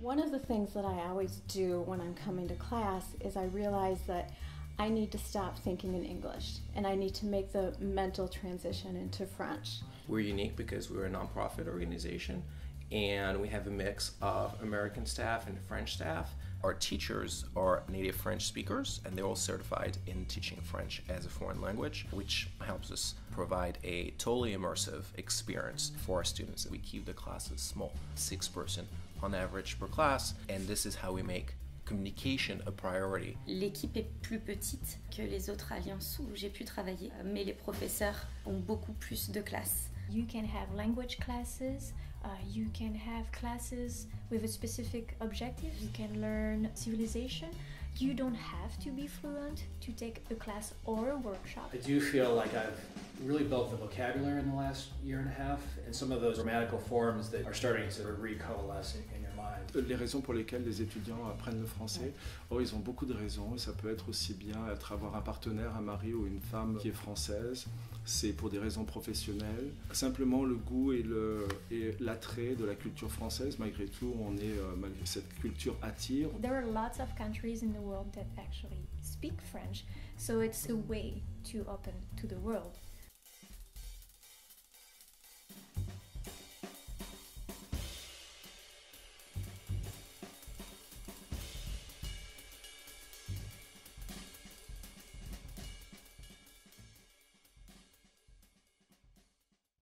One of the things that I always do when I'm coming to class is I realize that I need to stop thinking in English and I need to make the mental transition into French. We're unique because we're a nonprofit organization and we have a mix of American staff and French staff. Our teachers are native French speakers and they're all certified in teaching French as a foreign language, which helps us provide a totally immersive experience for our students. We keep the classes small, six person on average per class, and this is how we make communication a priority. L'équipe est plus petite que les autres alliances où j'ai pu travailler, mais les professeurs ont beaucoup plus de classes. You can have language classes, uh, you can have classes with a specific objective, you can learn civilization. You don't have to be fluent to take a class or a workshop. I do feel like I've really built the vocabulary in the last year and a half, and some of those grammatical forms that are starting to recoalesce in your mind. Les raisons pour lesquelles les étudiants apprennent le français, oh, ils ont beaucoup de raisons. Ça peut être aussi bien être avoir un partenaire, un mari ou une femme qui est française. C'est pour des raisons professionnelles. Simplement le goût et l'attrait de la culture française. Malgré tout, on est euh, malgré cette culture attire. There are lots of countries in the world that actually speak French, so it's a way to open to the world.